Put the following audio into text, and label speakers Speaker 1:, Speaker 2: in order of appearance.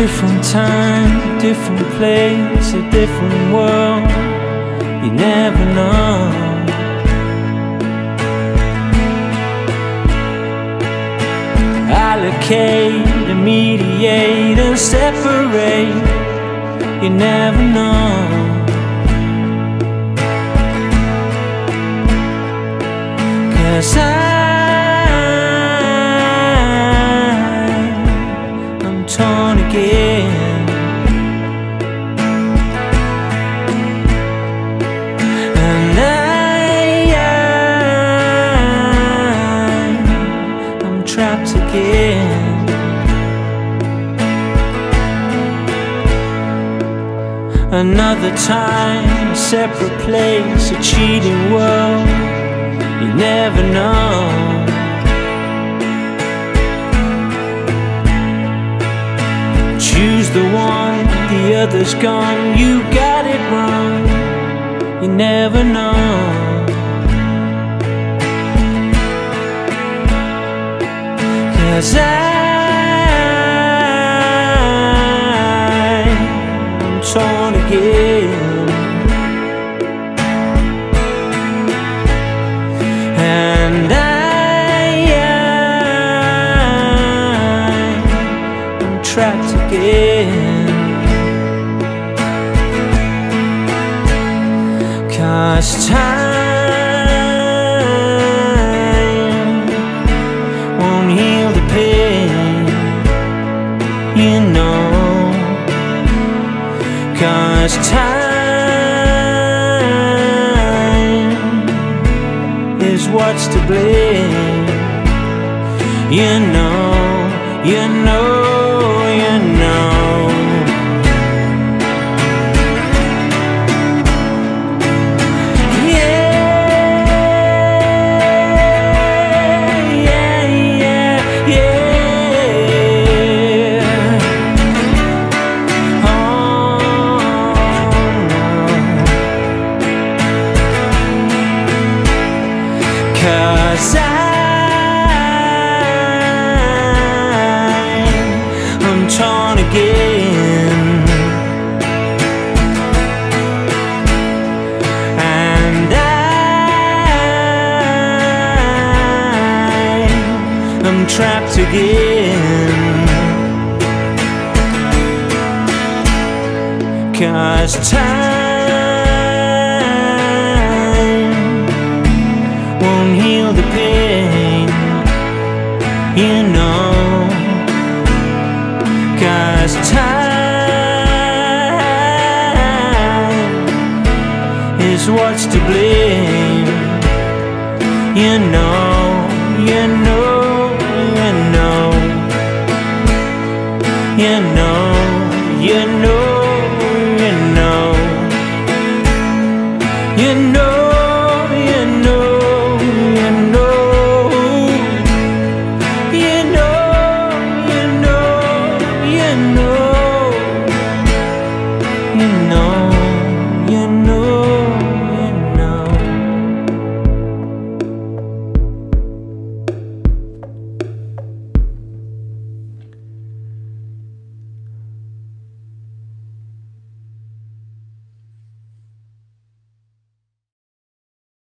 Speaker 1: different time, different place, a different world. You never know. Allocate, mediate, and separate. You never know. Cause I trapped again. Another time, a separate place, a cheating world. You never know. Choose the one, the other's gone. You got it wrong. You never know Cause I'm torn again. And I I'm trapped again. Cause time Cause time is what's to blame. You know, you know, am trapped again. Cause time won't heal the pain You know. Cause time is what's to blame You know, You know You know